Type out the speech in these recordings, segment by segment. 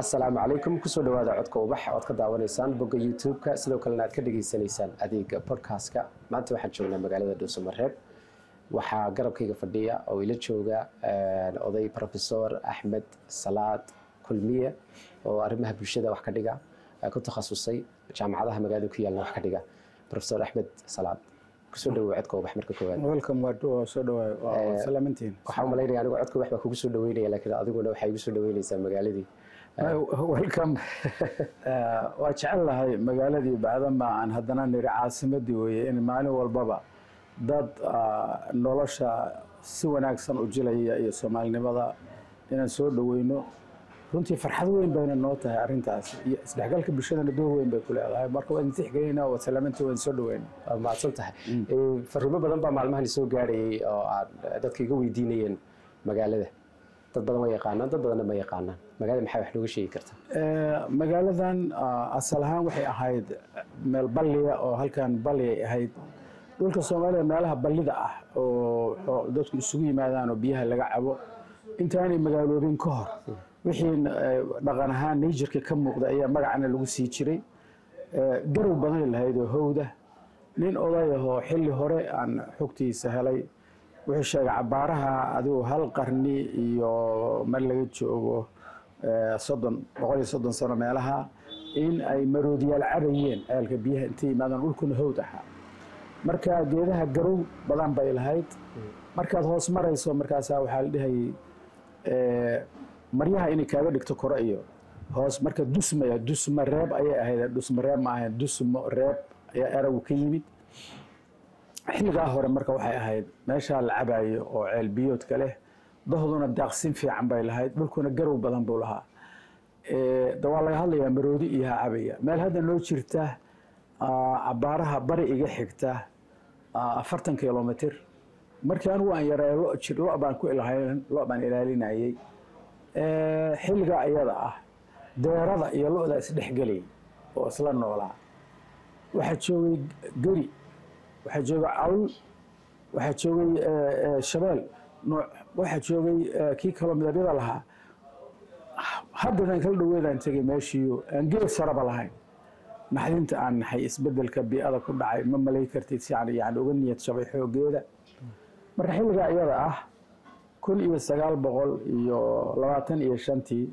asalaamu calaykum ku soo dhawaada codka ubax oad ka daawanaysaan bogga youtube-ka. Sidoo kalena aad ka dhageysanaysaan adeega bodcast-ka maanta waxaan joognaa magaalada dhuusamareeb waxaa garabkayga fadhiya oo ila jooga oday profesor axmed salaad kulmiye oo arrimaha bulshada wax ka dhiga ku takhasusay jaamacadaha magaalada ku yaalna wax ka dhiga. Profesor axmed salaad ku soo dhawow codka ubax marka koowaad. Welcome waa soo dhawaay waa salaamantiin waxaa u malaynaya anigu codka ubax baa kugu soo dhaweynaya laakiin adiguna waxaa igu soo dhaweynaysaa magaaladii welcome. Waa jecel lahay magaaladii bacdama aan haddana niri caasimadii weeye in maalin walbaba dad nolosha si wanaagsan u jilaya iyo soomaalinimada inaan soo dhaweyno runtii farxad weyn bayna noo tahay arrintaas iyo isdhexgalka bulshadana door weyn bay ku leedahay. Marka waa idin tixgelinaa waa salaamantii waa soo dhaweyna waa mahadsan tahay. Fariimo badan baa maalmahan soo gaarayay oo aad dadka iga weydiinayeen magaalada dad badan ma yaqaanaan dad badanna ma yaqaanaan. Magaalada maxaa wax nooga sheegi karta? Magaaladan asal ahaan waxay ahayd meel balliya oo halkan balli ay ahayd. Dhulka soomaalida meelaha ballida ah oo dadku isugu yimaadaan oo biyaha laga cabo. Intaanay magaaloobin ka hor. Wixii dhaqan ahaan nayjirka ka muuqda ayaa magacana lagu sii jiray. Garow badanay lahayd oo howda. Nin oday ahoo xilli hore aan xogtiisa helay wuxuu sheegay cabaaraha adigu hal qarni iyo mar laga joogo soddon boqol iyo soddon sano meelaha in ay maroodiyaal cabayeen ceelka biyaha intay yimaadaan dhulkuna howd ahaa. Marka geedaha garow badan bay lahayd. Markaad hoos marayso markaasaa waxaa la dhihayay maryaha inay kaaga dhigto kore iyo hoos marka dusmaya dusma reeb ayay ahayd dusma reeb ma ahayn dusmo reeb ayaa eragu ka yimid xilligaa hore marka waxay ahayd meeshaa la cabayo oo ceel biyoodka leh dahduna daaqsin fiican bay lahayd dhulkuna garow badan buu lahaa. Waa laga hadlayaa maroodi iyo ha cabaya meel hadda noo jirta cabaaraha bari iga xigta afartan kilomitr markii anigu aan yaray lo baan ku lo baan ilaalinayay. Xilligaa iyada ah deerada iyo lo-da isdhexgelay oo isla noolaa. Waxaa joogay geri waxaa joogay cawl waxaa joogay shabeel waxaa joogay kii kaloo midabyada lahaa. Haddadan kala dhaweedaan tegay meeshiiyo aan geed saraba lahayn. Naxdinta aan naxay isbeddelka bii'ada ku dhacay ma malay kartid si yani uga niyad shabay xoogeeda marka xilligaa iyada ah kun iyo sagaal boqol iyo labaatan iyo shantii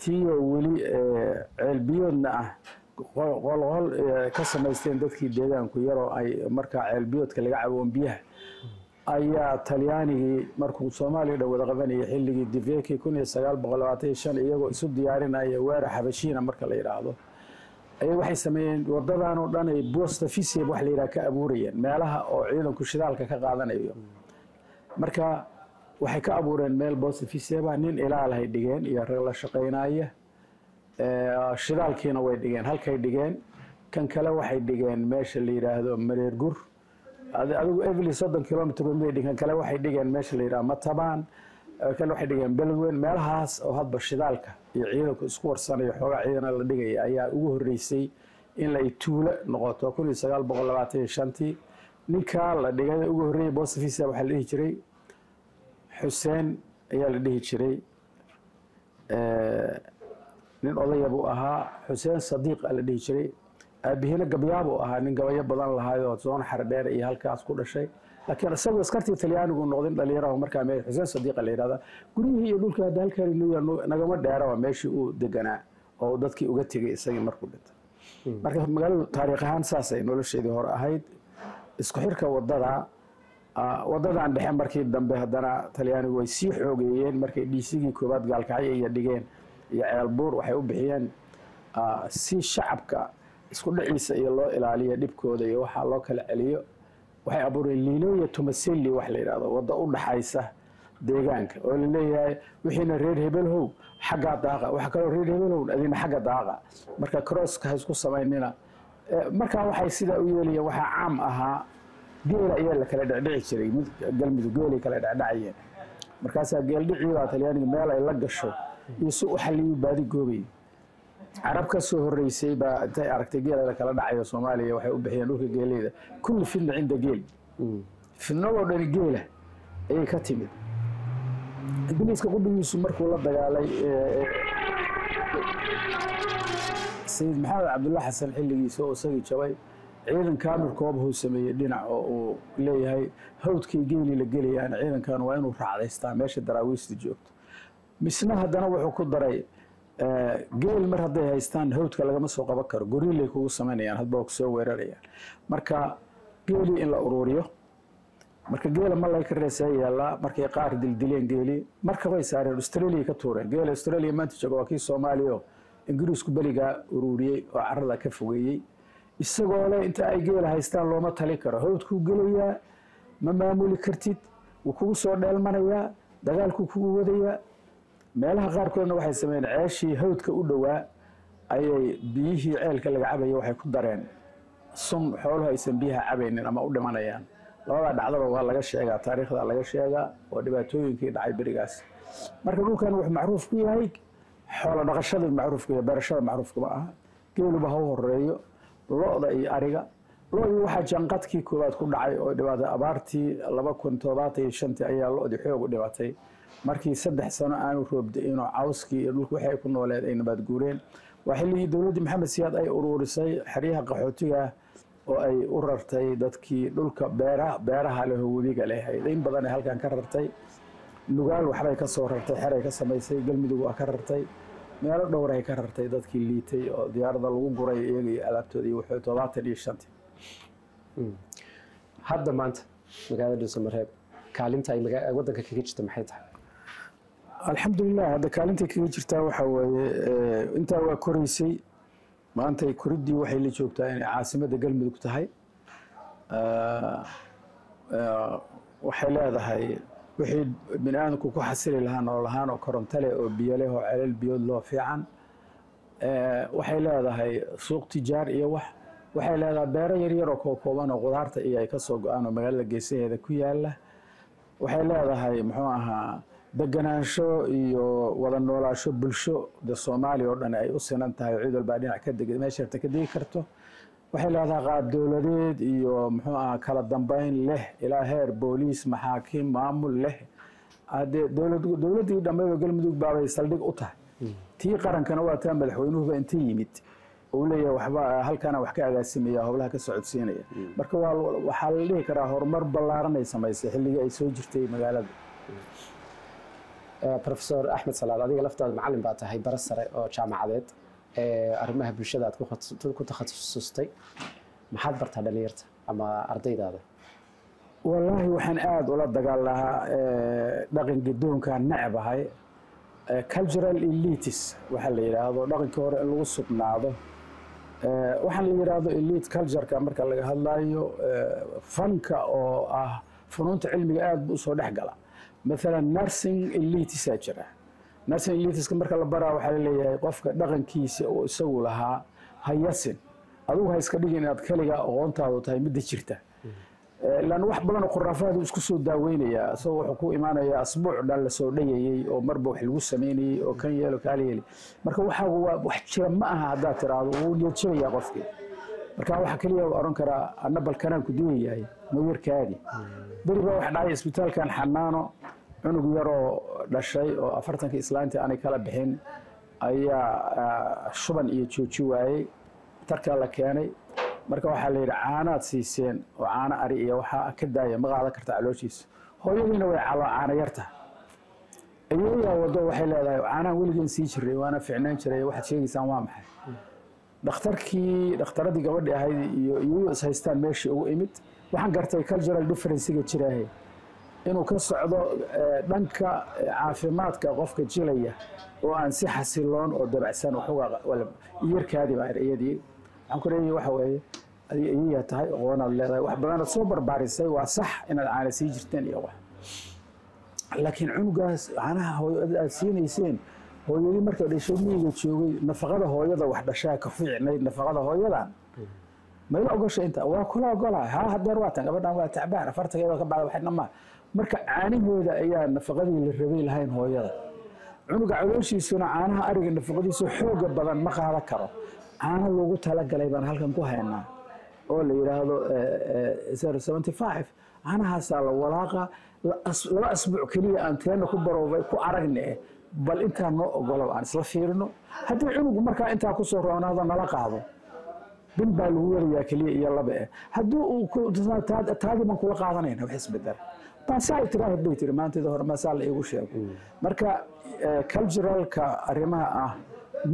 tiiyoo weli ceelbiyoodna ah qolqol ka samaysteen dadkii deegaanku yaroo ay markaa ceelbiyoodka laga caboon biyaha. Ayaa talyaanigii markuu soomaaliya dhan wada xilligii shan iyagoo isu diyaarinaya weerar xabashiina marka la yidhaahdo ayay waxay sameeyeen wadadan oo dhan ay bosta fiseb wax la ka abuurayeen meelaha oo ciidanku shidaalka ka qaadanayo. Marka waxay ka abuureen meel bosta fiseba nin ilaalahay dhigeen iyo rag la shaqaynaya shidaalkiina way dhigeen halkay dhigeen kan kale waxay dhigeen meesha la yidhaahdo mareer gur. Adigu evely soddon kilomitr dhigeen kale waxay dhigeen meesha la yidhahdo matabaan kale waxay dhigeen beledweyn meelahaas oo hadba shidaalka iyo ciidanku isku warsanayo xoogaa ciidana la dhigaya ayaa ugu horreysay in la tuulo noqoto. Kun iyo sagaal boqol labaatan iyo shantii ninkaa la dhigay ugu horreeyay bostafisa waxaa la dhihi jiray. Xuseen ayaa la dhihi jiray nin odaya buu ahaa xuseen sadiiqa la dhihi jiray. Aabihina gabyaabuu ahaa nin gabayo badan lahaayoo soon xardheer iyo halkaas ku dhashay. Laakiin isagoo askartii talyaanigu noqdin dhalinyaraho markaa me xuseen sadiiqa la yidhahda guryihii iyo dhulka hadda halkaan nagama dheeraba meeshii uu deganaa oo dadkii uga tegay isagii markuu dhintay. Marka magaaladu taariikh ahaan saasay nolosheedii hore ahayd. Isku xirka waddada wadadan dhexe markii dambe haddana talyaanigu way sii xoogeeyeen markay dhiisigii koobaad gaalkacyo iyo dhigeen iyo ceelbuur waxay u bixiyeen si shacabka isku dhiciisa iyo loo ilaaliyo dhibkooda iyo waxaa loo kala celiyo. Waxay abuureen liilooya tomaselli wax la yidhahdo wadda u dhaxaysa deegaanka oo la leeyahay wixiina reer hebelhow xaggaa daaqa. Waxa kaloo reer hebelhow adina xagga daaqa. Marka crosska ha samaynina. Markaa waxay sidaa u yeelayeen waxaa caam ahaa geela ayaa la kala dhecdhici jiray mid galmudug geelay kala dhecdhacayeen markaasaa geeldhicii baa talyaaniga meel ay la gasho iyo si u xaliyu baadi goobay carab ka soo horeysay baa intay aragtay geela la kala dhacayo soomaaliya waxay u bixiyeen dhulka geeleyda. Kulli fidna cinda geel. Fidnadoo dhani geela ayay ka timid. Ingiliiska qudhigiisu markuu la dagaalay sayid maxamed cabdulla xasan xilligiisa oo isagii jabay ciidan kaamir koobahuu sameeyey dhinac oo uu leeyahay hawdkii geeli la gelayaan ciidankan waa inuu raacdaystaa meesha daraawiista joogto misna haddana wuxuu ku daray geel mar hadday haystaan hawdka lagama soo qaban karo goriilay kugu samaynayaan hadba waa ku soo weerarayaan. Marka geelii in la uruuriyo marka geela ma laga reesaa yaallaa markay qaar dildileen geeli markabay saareen australia ka tuureen. Geela australia maanta jooga waa kii soomaaliya oo ingiriisku beligaa uruuriyey oo carada ka fogeeyey. Isagoo le inta ay geela haystaan looma tali karo. Hawdkuu gelayaa ma maamuli kartid wuu kugu soo dheelmanayaa dagaalkuu kugu wadayaa meelaha qaarkoodna waxay sameeyeen ceeshii hawdka u dhowaa ayay biyihii ceelka laga cabaya waxay ku dareen. Sun xooluhu aysan biyaha cabaynin ama u dhimanayaan. Labadaa dhacdaba waa laga sheegaa taariikhda laga sheegaa oo dhibaatooyinkii dhacay berigaas. Marka dhulkan wuxuu macruuf ku yahay xoolo dhaqashada macruuf ku yahay beerashada macruufka ma aha. Geeluba ha u horeeyo lo-da iyo ariga. Lo-dii waxaa janqadkii koowaad ku dhacay oo dhibaatay. Abaartii laba kun toddobaatan iyo shantii ayaa lo-dii xoog u dhibatay markii saddex sano aanu roobda-inoo cawskii iyo dhulku waxay ku nooleed ay nabaad guureen. Waa xilligii dowladdii maxamed siyaad ay uruurisay xeryaha qaxootiga oo ay u rartay dadkii dhulka beeraha beeraha leh oo webiga lehayd in badan halkan ka rartay. Nugaal waxbay ka rartay xeray ka samaysay galmudug waa ka rartay. Meelo dhowray ka rartay dadkii liitay oo diyaarada lagu guray iyaga iyo alaabtooda iyo wuxuu todobaatan iyo shantii. Hadda maanta magaalada dhuusamareeb kaalinta ay waddanka kaga jirta maxay tahay alxamdulilah hadda kaalintay kaga jirtaa waxaa weeye intaa waa koraysay maantay koriddii waxay la joogtaa inay caasimadda galmudug tahay. Waxay leedahay wixii bini aadamku ku xasili lahaa nolol ahaan oo koronto oo biyo oo celal biyood loo fiican. Waxay leedahay suuq tijaar iyo wax waxay leedahay beero yaryar oo kookooban oo qudaarta iyo ay ka soo go'aan oo magaalada geesaheeda ku yaalla waxay leedahay muxuu ahaa deganaansho iyo wada noolaasho bulsho de soomaaliya oo dhan ay u sinan tahay cid walbaa dhinac ka deg meesha harta ka degi karto. Waxay leedahay qaab dowladeed iyo muxuu ahaa kala dambeyn leh ilaa heer booliis maxaakiim maamul leh. Hadee dowlad dowladdii dhammeed oo galmudug baabay saldhig u tahay. Tii qarankana waa taa madaxweynuhuba inta yimid. Uu waxba halkaana wax ka agaasimaya howlaha ka socodsiinaya. Marka waa waxaa la dhihi karaa horumar ballaaran ay samaysay xilligii ay soo jirtay magaalada profesor axmed salaad adiga laftaada macalin baa tahay bara sare oo jaamacadeed ee arrimaha bulshada aad ku takhasustay maxaad bartaa dhalinyarta ama ardaydaada? Wallaahi waxaan aada ula dagaal lahaa dhaqan gadoonkaan necbahay cultural elitis waxaa la yidhaahdo dhaqankii hore in lagu sugnaado. Waxaan la yidhaahdo elite cultureka marka laga hadlayo fanka oo ah funuunta cilmiga aada bu u soo dhex gala maalan nursing elitisa jira nursing elitiska marka la baraa waxaa la leeyahay qofka dhaqankiisa oo isagu lahaa hayasin adugu ha iska dhigin inaad keligaa aqoontaadu tahay midda jirta. Eh, ilaan wax badanoo khuraafaadu isku soo daaweynayaa isagoo wuxuu ku imaanayaa asbuuc dhan la soo dhayayey oo marba wax lagu sameynayey oo kan yeelo kaala yeeli marka waxaagu waa wax jira ma aha haddaad tiraahdo wuu niyadjirayaa qofkii. Marka waxaa keliya la odhan karaa anna balkanaan ku digayahay ma yarkaadi beri baa wax dhacay isbitaalkan xanaano cunug yaroo dhashay oo afartankii islaantii aanay kala bixin ayaa shuban iyo jooji waayey tarkaa la keenay. Marka waxaa la yidhi caanaad siiseen oo caano ari iyo waxaa ka daaya ma qaadan karta calooshiisa. Hooyadiina way caano yarta. Ayeeyaa wado waxay leedahay caanahan weligeen sii jiray waana ficnaan jiray waxaad sheegaysaan waa maxay. Dhakhtarkii dhakhtaradii gabadhi ahayd iyo iyagu is haystaan meeshii ugu imid. Waxaan gartay cultural differencega jiraahe inuu ka socdo dhanka caafimaadka qofka jilaya oo aan si xasiloon oo dabacsan iyarkaadi baa iyadii. Waxaan ku leeyahay waxa weeye adiga iyayaa tahay aqoonaad leedahay wax badanaad soo barbaarisay waa sax inaad caana sii jirteen iyo wax. Laakiin cunugaas caanaha hooyada aad siinayseen hooyadii markay dhasho miyiga joogay nafaqada hooyada wax dhashaa ka fiicnayd nafaqada hooyadan. Mayla ogosha inta waa kula ogolahay haa hadeer waatan gabadhan waa tacbaan afartankeeda ka bacda waxna ma marka caanaheeda ayaa nafaqadii la rabay lahayn hooyada. Cunuga calooshiisuna caanaha ariga nafaqadiisu xooga badan ma qaadan karo. Caano loogu talagalay baan halkan ku haynaa oo la yidhaahdo seventy five. Caanahaasaa la walaaqa laba asbuuc keliya aan teena ku baroobay ku aragne bal intaa noo ogolow aan isla fiirino. Haddii cunugu markaa intaa ku soo roonaado nala qaado bil baa lagu werayaa keliya iyo laba eh. Haddii uu baan kula qaadanayna wax isbedela baasaa ay tiraahad bay tiri maantida hore maasaa la iigu sheego marka culturalka arrimaha ah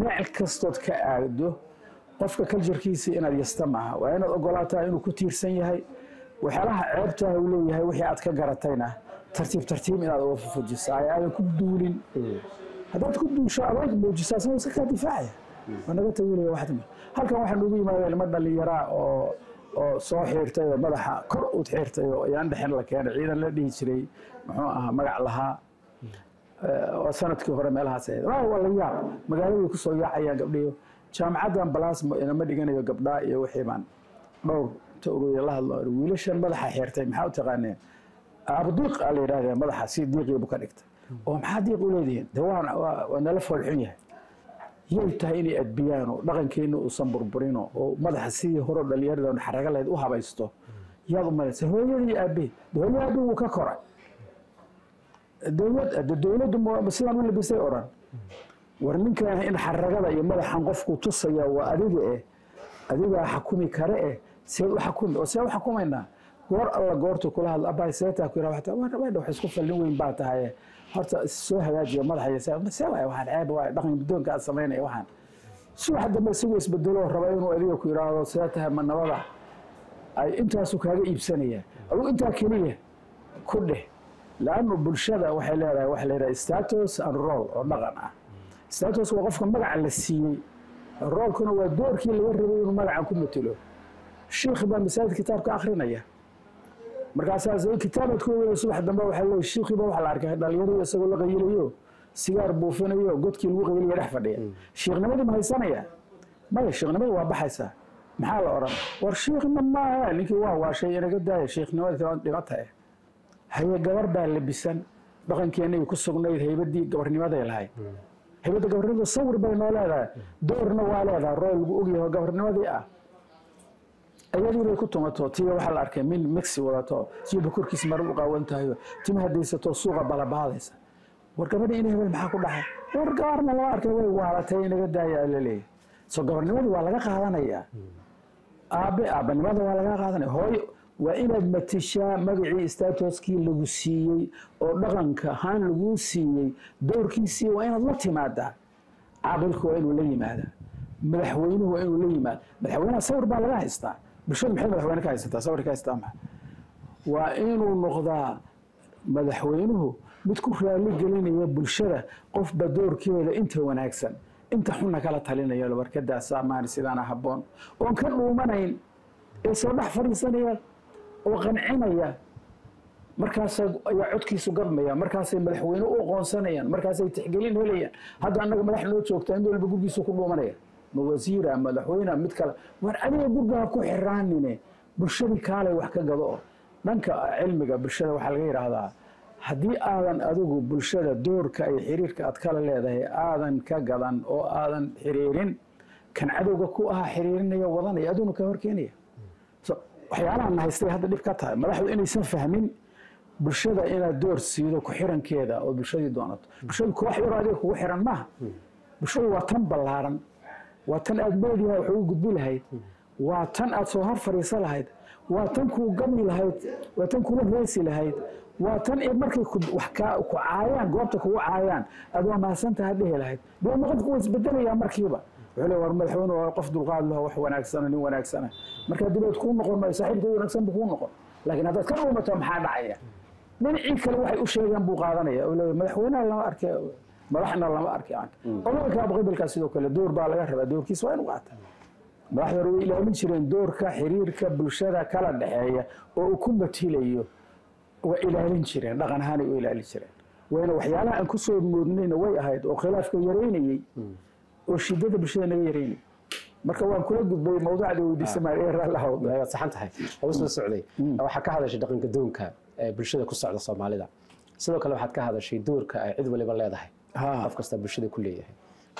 meel kastood ka aado qofka culturekiisa inaad yasta maaha waa inaad ogolaataa inuu ku tiirsan yahay waxyaalaha ceebtaah uu leeyahay wixii aad ka garatayna. Tartiib tartiib inaad uga fufujisaa ay aadan ku duulin. Haddaad ku duusho adag muujisaa isagoo iska kaa difaacaya. Waa naga tawilaya waxdima halkan waxaa noogu yimaada ilmo dhallinyaraa oo oo soo xiirtay oo madaxa kor uud xiirtay oo ayaan dhexin la keenay ciidan la dhihi jiray muxuu ahaa magac lahaa oo sannadkii hore meelahaas ahayd. Waa waa la yaab magaaladay ku soo yaacayaan gabdhiyo. Jaamacaddan balasmo inama dhiganayo gabdhaa iyo wixii baan. Dhowr ta ururiya la hadlo wiilashan madaxa xiirtay maxaa u taqaaneen? Abdiiq aa la yidhahdaa madaxa si diiqiibu ka dhigtay. Oo maxaa diiq u leedihiin de waa waa nala foolxun yahay yay tahay inay adbiyaano dhaqankeenna uusan burburino oo madaxa sidii hore dhalinyarada xaraga lahayd u habaysto. Yaad u hooyadii aabe hooyo aabe wuu ka koray. Dowlad dowladdu sidaan u labisay odhan war ninkan in xaragada iyo madaxan qofku tusaya waa adiga eh adigaa xakumi kare eh seed u xakumi oo see u xakumaynaa goor alla goortu kula hadlo abay seetaa ku waxta waa wax isku fallin weyn baa tahay horta soo hagaajiya madaxa iyo see waay waxaan ceeb waay dhaqan guddoonka aad samaynaya waxaan. Subax dambe isagoo isbedelo raba inuu adiga ku yidhaahdo see tahay ma nabada ay intaasu kaaga iibsanaya. Adugu intaa keliya ku dheh. Laannu bulshada waxay leedahay waxa la yidhaha status and roll oo dhaqan ah. Status waa qofka magaca la siiyey. Roolkuna waa doorkii laga rabay inuu magacan ku matelo shiikh baa masaajid kitaabka akrinaya markaasaa kitaabaad ku weyna subax dambe waxaa leeyahay shiikhiiba waxaa la arkay dhalinyarada isagoo la qayilayo sigaar buufinayo godkii lagu qayilaya dhex fadhiya. Shiikhnimadii ma haysanaya? Maya shiikhnimada waa baxaysaa maxaa la odhan? War shiikhna maaha. Ninkii waa waashay inaga daaya. Shiikhnimada dhibata eh haye gabar baa labisan. Dhaqankeenay ku sugnayd haybadii gabarnimaday lahayd. Haybadda gabarnimada sawir bay noo leedahay. Doorna waa leedahay. Rool lagu ogyahay gabarnimadii ah ayadii bay ku tumato tiya waxaa la arkay min mixi wadato siba korkiis mara u qaawan tahayo tima hadaysato suuqa balabaadaysa war gabadhi in hebel maxaa ku dhaxay war gabarna lama arkay way waalatay inaga daaya la leeyahay. So gabarnimadii waa laga qaadanayaa aabe aabanimada waa laga qaadanaya. Hooyo waa inaad matishaa magacii statuskii lagu siiyey oo dhaqanka ahaan laguu siiyey doorkiisii waa inaad la timaadaa. Caaqilku waa inuu la yimaadaa. Madaxweynuhu waa inuu la yimaada madaxweynaha sawir baa laga haystaa bulshadu maxay madaxweyne ka haysataa? Sawir ka haystaa maxa waa inuu noqdaa madaxweynuhu mid ku raali gelinaya bulshada qofba doorkeeda inta wanaagsan inta xunna kala talinaya barkadaasa maan sidaana habboon. Oon ka dhuumanayn ee soo dhex fadhiisanaya oo qancinaya markaas ayaa codkiisu gadmaya markaasay madaxweyne u aqoonsanayaan markaasay tixgelin helayaan. Hadda annaga madax noo joogtaa in walba gurgiisu ku dhuumanaya ma wasiira madaxweyne mid kale. War adiga gurgaha ku xiraanine bulshadii kaalay wax ka gado. Dhanka cilmiga bulshada waxaa laga yidhaahdaa haddii aadan adigu bulshada doorka ay xiriirka aad kala leedahay aadan ka gadan oo aadan xiriirin kan cadowga ku ahaa xiriirinaya wadanaya aduna ka horkeenaya waxyaalahan haystay hadda dhib ka tahay. Madaxdu inaysan fahmin bulshada inaad door siido ku xirankeeda oo bulshadii doonato. Bulshadu koox yaroo adiga kugu xiran maaha. Bulshadu waa tan ballaaran waa tan aad meediha wax ugu gudbi lahayd. Waa tan aad soo hor fadhiisan lahayd. Waa tan kuu gami lahayd. Waa tan kula heesi lahayd. Waa tan markay ku caayaan goobta kugu caayaan aad waa mahadsantaha dhihi lahayd. Deedna qofku waa isbedelayaa markiiba? Wuxuu war madaxweyne waa qof dulqaad laho wax wanaagsana nin wanaagsana markaa dibeed kuu noqon maayo saaxiibka wanaagsan buu kuu noqon. Laakiin haddaad ka dhuumato maxaa dhacaya? Dhinacii kale waxay u sheegaan buu qaadanaya. Oo leeyahay madaxweynaha lama arkay madaxna lama arkay odalka qabiilkaa sidoo kale door baa laga rabaa doorkiisa waa inu qaata madaxda hore way ilaalin jireen doorka xiriirka bulshada kala dhexeeya oo uu ku matilayo waa ilaalin jireen dhaqan ahaanay u ilaalin jireen. Wayna waxyaalaha aan ku soo moodnayna way ahayd oo khilaafka yareynayey oo shidada bulshada naga yareynayay. Marka waan kula gudbay mawduucda weydiisa waad saxan tahay. Soo socday. Waxaa ka hadashay dhaqanka doonka ee bulshada ku socda soomaalida. Sidoo kale waxaad ka hadashay doorka ay cid waliba leedahay qof kasta bulshada ku leeyahay.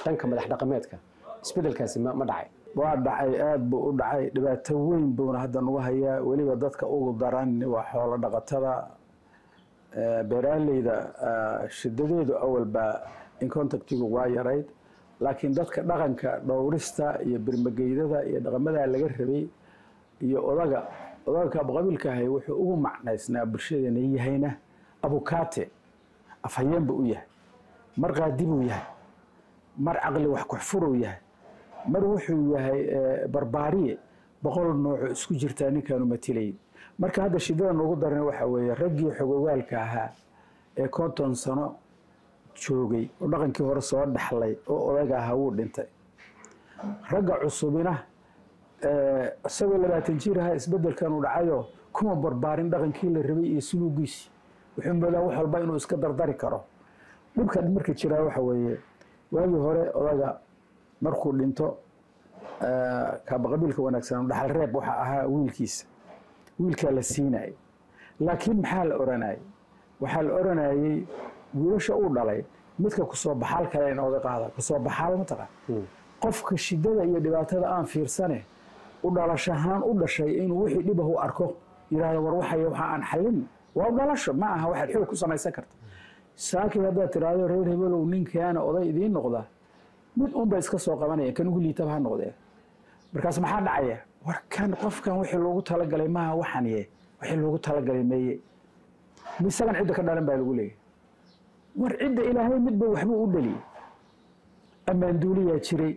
Dhanka madax dhaqameedka isbedelkaasi ma dhacay. Waa dhacay aada buu u dhacay. Dhibaato weyn buuna hadda nagu hayaa. Weliba dadka ugu daran waa xoolo dhaqatada. Beeraaleyda shidadeedu awalba in contactigu waa yarayd laakiin dadka dhaqanka dhowrista iyo birmageydada iyo dhaqamadaa laga rabay iyo odaga odaga kaabqabiilka ahay wuxuu ugu macnaysnaa bulshadeena yahayna abukaate afhayeenba u yahay mar qaadibuu yahay. Mar caqli wax kuxfuruu yahay. Mar wuxuu yahay barbaariye boqol nooco isku jirtaa ninkaanu matilayay marka hadda shidada noogu darana waxa weeye raggii xogogaalka ahaa ee konton sano joogay oo dhaqankii hore soo dhaxlay oo odaga ahaa wuu dhintay. Ragga cusubina isagoo labaatan jir ahaa isbedelkan uu dhacayo kuma barbaarin dhaqankii la rabay iyo suluugiisi wuxuu moodaa wax walba inuu iska dardari karo dhibka marka jiraa waxa weeye waagii hore odaga markuu dhinto kaabaqabiilka wanaagsan dhaxal reeb waxa ahaa wiilkiisa. Wiilkaa la siinayay laakiin maxaa la oranayay? Waxaa la oranayay wiilasha uu dhalay midka ku soo baxaal kale in oga qaada ku soo baxaal mataqaan qofka shidada iyo dhibaatada aan fiirsane u dhalashahaan u dhashay inuu wixii dhibahu arko yidhahdo war waxay waxa aan xallin. Waa dhalasho ma aha waxaad xoog ku samaysan karta saakii haddaad tiraahdo reer hebelow ninkaana oday idiin noqda mid unba iska soo qabanaya kan ugu liitaba ha noqdee. Markaas maxaa dhacaya? War kan qofkan wixii loogu talagalay maaha waxan ye wixii loogu talagalay meeye misagan cidda ka dhalan baa lagu leeyahy war cidda ilaahay midba waxbuu u dhaliyey ammaanduuliyaa jiray.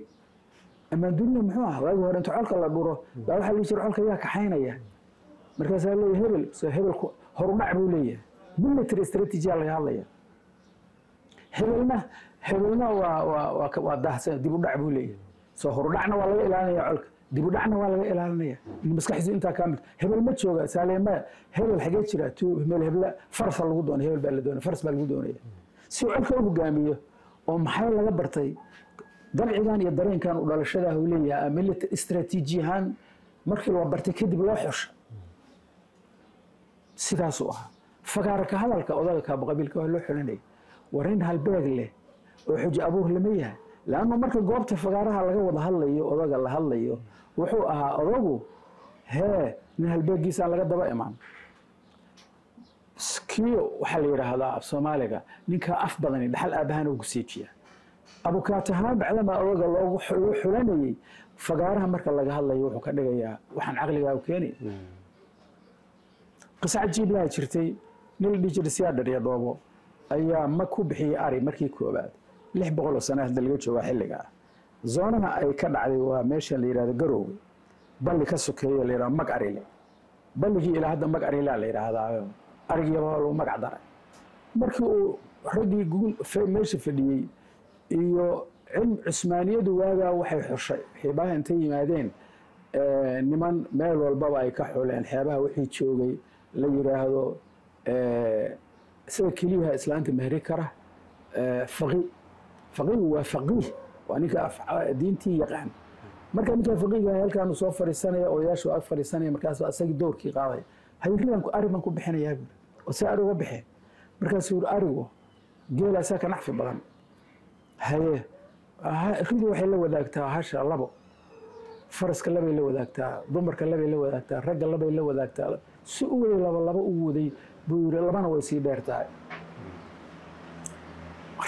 Ammaanduuliya muxuu ah waagi hore inta colka la dhuro baa waxaa lii jira colka yaa kaxaynaya markaasaa leeyahy hebel so hebelku horudhac buu leeyahay. Military strategy laga hadlaya hebelna hebelna waa buu leeyahay. Soo horudhacna waa laga ilaalinaya colka. Dib waa laga ilaalinaya maskaxdiisu intaa kaa mid hebel ma jooga saaleema hebel xagee jira tu meel hebla farsa lagu doonay hebel baa la doonay fars baa lagu doonaya si colka u oo maxay laga bartay dabcigan iyo dareenkan u dhalashadaah uu leeyahay military istaraatiiji ahaan markii loo bartay kadib loo xosha sidaasuu ahaa fagaara ka hadalka odaga kaabaqabiilka waa loo xolanayay war in halbeeg leh oo xujo abuur lama yahay. Laannu marka goobta fagaaraha laga wada hadlayo odaga la hadlayo wuxuu ahaa odagu hee nin halbeegiisaan laga daba imaan. Kiyo waxaa la yidhaahdaa af soomaaliga ninkaa af badani dhaxal aabahana ugu seejiya abukaatahaan bacdamaa odaga loogu loo xulanayey fagaaraha marka laga hadlayo wuxuu ka dhigayaa waxaan caqligaa u keenay. Qisa cajiib laha jirtay nin la dhihi iyo dhoobo ayaa ma ku bixiyey ari markii koobaad lix boqol oo sana hadda laga joogaa xilliga. Ah zoonaha ay ka dhacday waa meesha la yidhahdo garoowe balli ka sokeeyo la yidhahdo mag arile balligii ilaa hadda mag arilaa la yidhaahdaa arigiiba lagu magac daray. Markii uu raggii meesha fadhiyey iyo cilm cusmaaniyadu waagaa waxay xushay. Xiibaha intay yimaadeen niman meel walbaba ay ka xuleen xeebaha wixii joogay la yidhaahdo sida keliyaha islaanta mehri kara faqi faqiigu waa faqiih waa ninka diintii yaqaan marka ninkaa faqiiga halkaanu soo fadhiisanaya odayaashu ag fadhiisanaya markaas isagii dowrkii qaaday hayridan ari baan ku bixinayaa buuri oo see ari uga bixee markaasuu yiri arigu geela isaa ka nacfi badan haye ridu waxay la wadaagtaa hasha labo faraska labay la wadaagtaa dumarka labay la wadaagtaa ragga labay la wadaagtaa si u waday laba laba u waday buu yiri labana way sii dheer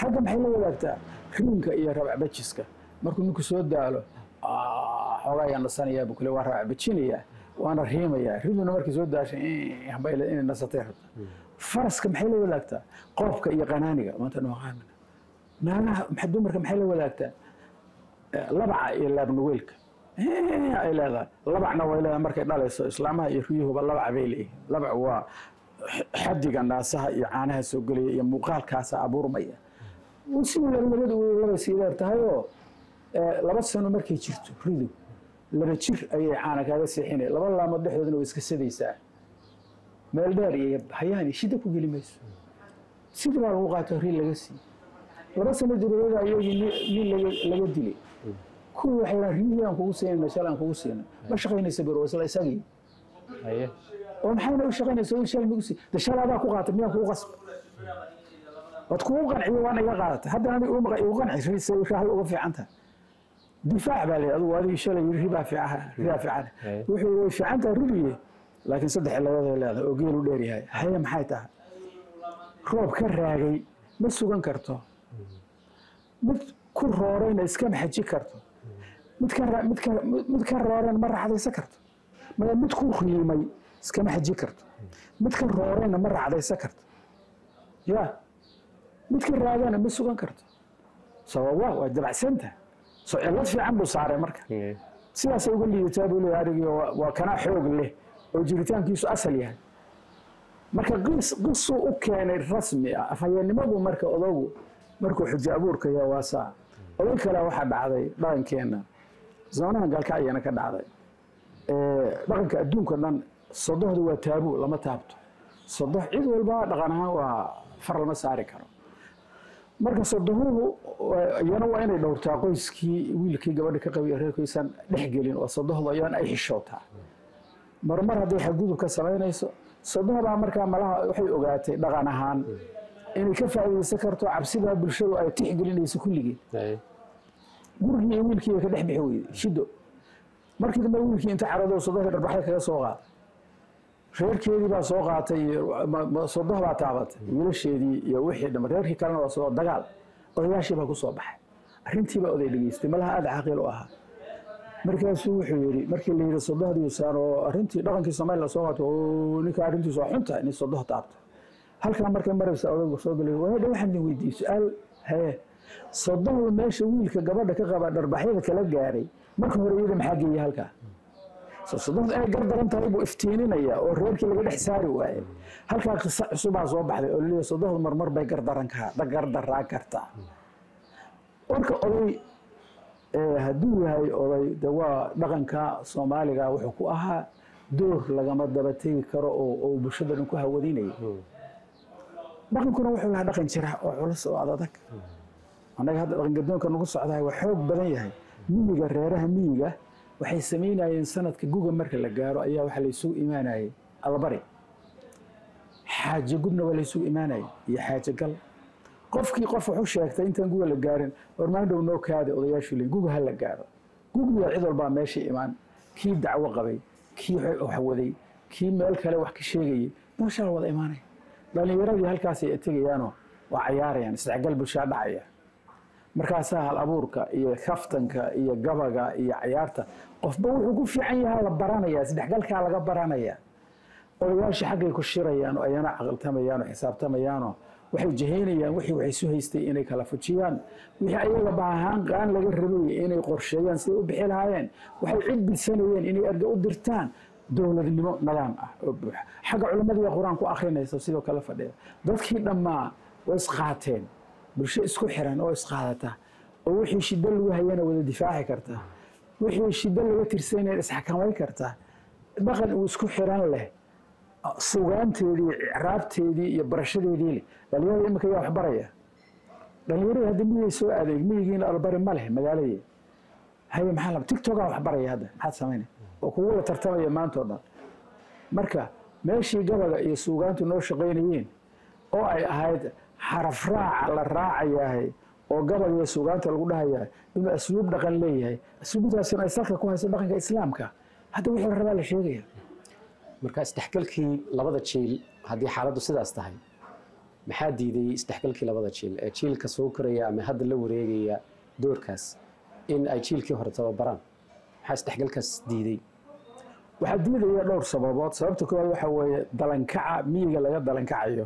ragga maxay la wadaagtaa? Riinka iyo rabacbajiska markuu ninku soo daalo xoogaa ayaa nasanayaa buu kule waa rabacbajinayaa waana riimayaa riduna markay soo daashay inay nasatay rabta. Faraska maxay la wadaagtaa? Qoobka iyo qanaaniga maanta nooqaamina naagaha dumarka maxay la wadaagtaa? Labaca iyo laabnuweelka ay leedahay. Labacna way leedahay markay dhalayso islaamaha iyo riyuhuba labac bay leeyihiin labac waa xadiga naasaha iyo caanaha soo gelaya iyo muuqaalkaasa abuurmaya. Tahay oo laba sano markay jirto ridu laba jir ayay caana kaaga seexinaya laba laamood dhexdoodana way iska sadaysaa. Meel dheer iyo hayaani shida ku geli mayso. Sidii baa lagu qaato ri laga siiye laba sano dabadeeda iyagii nin laga dilay. Kuwii waxay dhahan riyihii aan kugu siinayna shal aan kugu siina ma shaqaynaysa biro isla isagii oo maxayna u shaqaynaysa shal nagu sii de shal adaa ku qaatay miyaan kugu qasba waad kugu qanciyo waan iga qaadatay hadda ani igu qanci rise shahal uga fiican tahay. Difaac baa leeyahay. Adugu adigii shalay ribaa fiican ribaa fiican. Wuxuu way fiican tahay ribiye laakiin saddex ciladood ay leedahay oo geelu dheer yahay. Haye maxay tahay? Roob ka raagay ma sugan karto. Mid ku roorayna iskama xaji karto. Mid ka mid ka mid ka roorayna ma racdaysan karto. Maya mid ku riimay iskama xaji karto. Mid ka roorayna ma racdaysan karto. Ya mid ka raadana ma sugan karto. Sababa waa dabacsanta soo cillad fiican buu saaray marka. Sidaasay uga liidataa buu leeyahay arigii waa waa kana xoog leh oo jiritaankiisu asal yahay. Marka qis qisuu u keenay rasmi ah afhayeennimadu marka odagu markuu xujo abuurka yahay waa saa oday kale waxaa dhacday dhaqankeenna zoonaha galkacyana ka dhacday. Dhaqanka adduunka dhan sodohdu waa taabuu lama taabto. Sodoh cid walba dhaqan ahaan waa far lama saari karo. Marka sodohuhu waa- iyana waa inay dhowrtaa qoyskii wiilkii gabadha ka qabay reerkiisan dhex gelin oo sodohda iyana ay xishootaa marmar hadday xadgudub ka samaynayso sodohdaa markaa malaha waxay ogaatay dhaqan ahaan inay ka faa'iidaysan karto cabsidaa bulshadu ay tixgelinayso kulligeed gurigii iyo wiilkii bay ka dhex bixi weyday shido markii dambe wiilkii inta carado sodohda dharbaxda kaga soo qaatay reerkeedii baa soo qaatay sodoh baa taabatay. Wiilasheedii iyo wixii dhama reerkii kalena waa soo dagaal. Odayaashii baa ku soo baxay. Arrintii baa oday dhegeystay. Malaha aada caaqil u ahaa markaasuu wuxuu yidhi markii la yidhi sodohdii saan oo arrintii dhaqankii somaliland soo qaatay oo ninka arrintiisu waa xuntahay nin sodoh taabtay halkaa markay maraysa odaygu soo galay waadha waxaan idin weydiiyey su'aal hee sodohda meesha wiilka gabadha ka qaba dharbaxyada kala gaaray. Marka hore iyada maxaa geeyay halkaa so sodohda ay gar daran tahay buu iftiininaya oo reerkii laga dhex saari waaye halkaa qisa cusubaa soo baxday oo la leeyahay sodohda marmar bay gardaran gardaraa kartaa. Warka oday ee hadduu yahay oday de waa dhaqanka soomaaliga wuxuu ku ahaa door lagama daba tegi karo oo bulshada ku hawadinaya dhaqankuna wuxuu lahaa dhaqan jira oo culus oo adadag annaga hadda dhaqan gadoonka nagu socdahay waa xoog badan yahay. Miyiga reeraha miyiga waxay samaynayeen sanadka guga marka la gaaro ayaa waxaa la isugu imaanayay albari xaaje gudna waa la isugu imaanayay iyo xaaje gal. Qofkii qof wuxuu sheegtay intaan guga la gaarin warmaandhow noo kaada odayaashu le guga ha la gaaro. Gugiya cid walbaa meesha imaan. Kii dacwo qabay kii wax waday kii meel kale wax ka sheegayay meeshaa wada imaanaya dhalinyaradii halkaasay tegayaanoo waa cayaarayaan isdhexgal bulshaa dhacaya markaasaa hal abuurka iyo kaftanka iyo gabaga iyo cayaarta qofba wuxuu ku fiican yahaa la baranaya isdhexgalkaa laga baranaya odayaasha xaggay ku shirayaan ayana caqiltamayaan oo waxay jahaynayaan wixii waxay isu haystay inay kala fujiyaan. Wixii ayaga baahaan qaan laga rabay inay qorsheeyaan siday u bixi lahaayeen. Waxay cid bidsanayeen inay erga u dirtaan. Dowladnimo nidaam ah oo buuxa. Xagga culimmadiiya qur'aan ku sidoo kale fadhiya. Dadkii dhammaa way isqaateen bulsho isku xiran oo isqaadata oo wixii shiddo lagu hayana wada difaaci karta. Wixii shiddo laga tirsanaya isxakamay karta. Dhaqan uu isku xiran leh sugaanteedii icraabteedii iyo barashadeedii leh. Dhalinyarada imika yaa wax hadda miyay soo adeeg? Miyigiina albari ma leh magaaladii haye maxaa la tigtogaa wax hadda maxaad samaynay oo kugu la tartamaya maanta oo dhan. Marka meeshii gabaga iyo suugaantu noo shaqaynayeen oo ay ahayd xaraf raaca la raacayahay oo gabaga iyo suugaanta lagu dhahayahay inuu asluub dhaqan leeyahay. Asluubtaasina ay salka ku hayso dhaqanka islaamka. Hadda wixii la rabaa la sheegaya. Marka isdhexgalkii labada jiil haddii xaaladdu sidaas tahay maxaa diiday isdhexgalkii labada jiil? Ee jiilka soo koraya ama hadda la wareegaya doorkaas in ay jiilkii hore tababaraan? Maxaa isdhexgalkaas diiday? Waxaa diidaya dhowr sababood. Sababta koowaad waxa weeye dalankaca miyiga laga dalankacayo